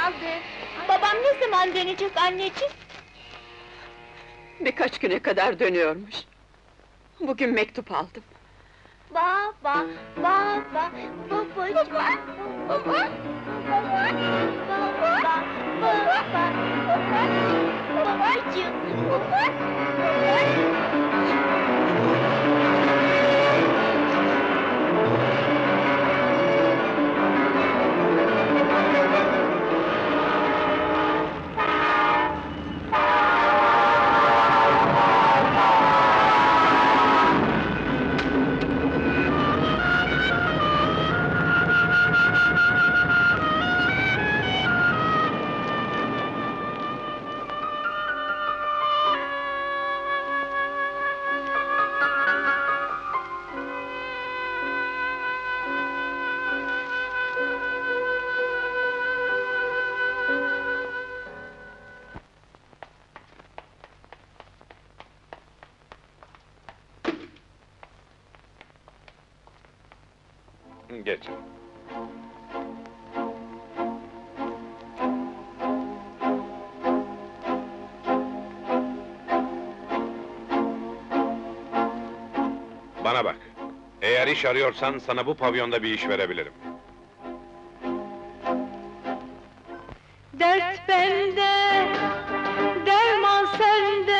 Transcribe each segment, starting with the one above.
kaldı. Babam ne zaman dönecek anneciğim? Birkaç güne kadar dönüyormuş. Bugün mektup aldım. Baba, baba, babacığım. Baba, baba, baba, baba, baba, baba, babacığım. Baba, baba. Geç. Bana bak. Eğer iş arıyorsan sana bu pavyonda bir iş verebilirim. Dert bende, derman sende,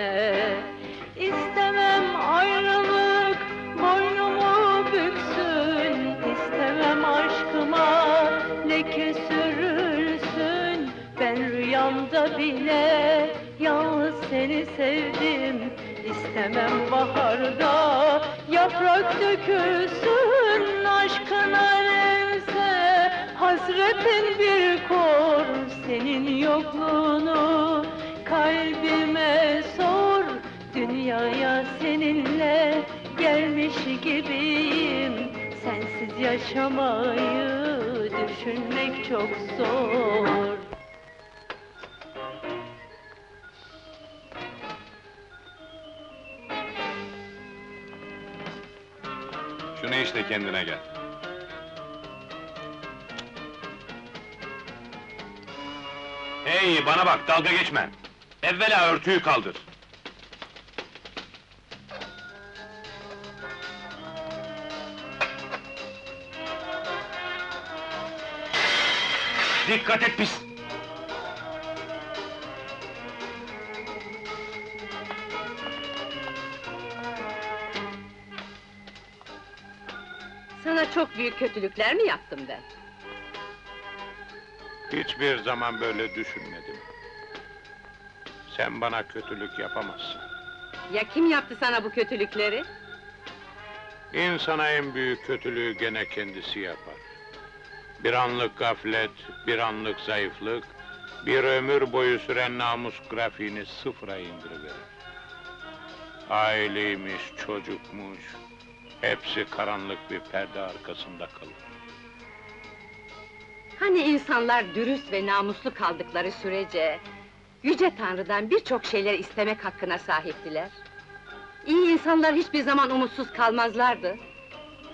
bende İstemem ayrılık boynumu büksün. İstemem aşkıma leke sürülsün Ben rüyamda bile yalnız seni sevdim. İstemem baharda yaprak dökülsün. Aşkın alevse hasretin bir kor. Senin yokluğunu kalbime sor Dünyaya seninle gelmiş gibiyim Sensiz yaşamayı düşünmek çok zor Şunu iç de kendine gel. Hey, bana bak, dalga geçme! Evvela örtüyü kaldır! Dikkat et pis! Sana çok büyük kötülükler mi yaptım ben? Hiçbir zaman böyle düşünmedim. Sen bana kötülük yapamazsın. Ya kim yaptı sana bu kötülükleri? İnsana en büyük kötülüğü gene kendisi yapar. Bir anlık gaflet, bir anlık zayıflık, bir ömür boyu süren namus grafiğini sıfıra indiriverir. Aileymiş, çocukmuş, hepsi karanlık bir perde arkasında kalır. Hani insanlar dürüst ve namuslu kaldıkları sürece... ...Yüce Tanrı'dan birçok şeyler istemek hakkına sahiptiler? İyi insanlar hiçbir zaman umutsuz kalmazlardı.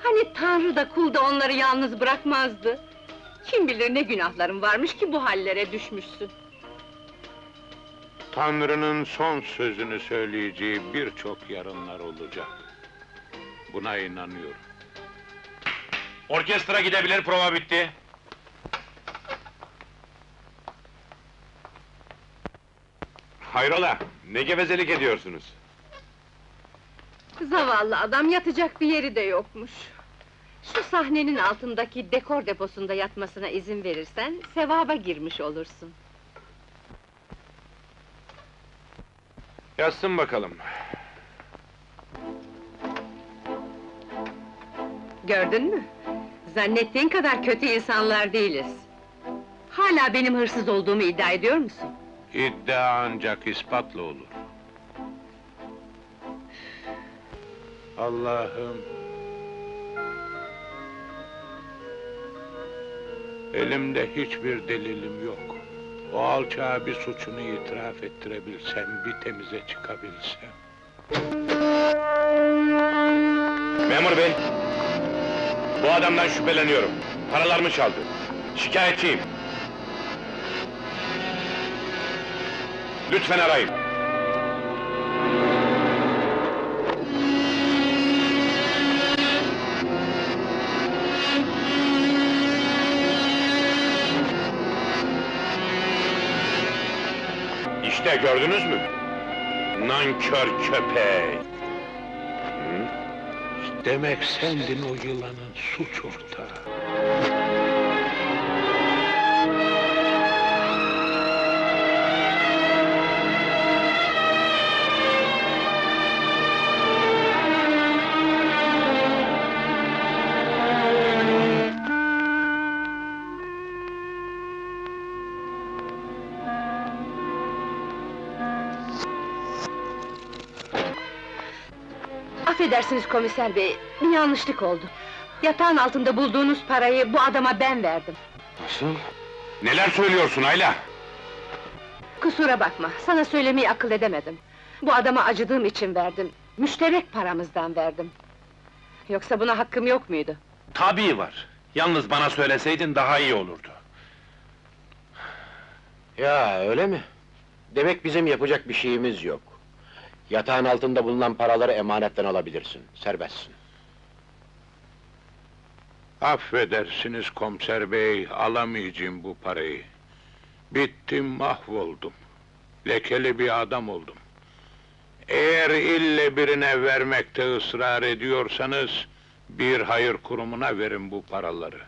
Hani Tanrı da kul da onları yalnız bırakmazdı? Kim bilir ne günahların varmış ki bu hallere düşmüşsün? Tanrı'nın son sözünü söyleyeceği birçok yarınlar olacak. Buna inanıyorum. Orkestra gidebilir, prova bitti. Hayrola, ne gevezelik ediyorsunuz? Zavallı adam yatacak bir yeri de yokmuş. Şu sahnenin altındaki dekor deposunda yatmasına izin verirsen... ...sevaba girmiş olursun. Yazsın bakalım. Gördün mü? Zannettiğin kadar kötü insanlar değiliz. Hala benim hırsız olduğumu iddia ediyor musun? İddia ancak ispatla olur. Allah'ım... Elimde hiçbir delilim yok. O alçağa bir suçunu itiraf ettirebilsem, bir temize çıkabilsem. Memur bey! Bu adamdan şüpheleniyorum. Paralarımı çaldı. Şikayetçiyim. Lütfen arayın. İşte gördünüz mü? Nankör köpek! Demek sendin o yılanın suç ortağı. Affedersiniz komiser bey, bir yanlışlık oldu. Yatağın altında bulduğunuz parayı bu adama ben verdim. Nasıl? Neler söylüyorsun Ayla? Kusura bakma, sana söylemeyi akıl edemedim. Bu adama acıdığım için verdim. Müşterek paramızdan verdim. Yoksa buna hakkım yok muydu? Tabii var. Yalnız bana söyleseydin daha iyi olurdu. Ya öyle mi? Demek bizim yapacak bir şeyimiz yok. Yatağın altında bulunan paraları emanetten alabilirsin. Serbestsin. Affedersiniz komiser bey, alamayacağım bu parayı. Bittim, mahvoldum. Lekeli bir adam oldum. Eğer ille birine vermekte ısrar ediyorsanız, bir hayır kurumuna verin bu paraları.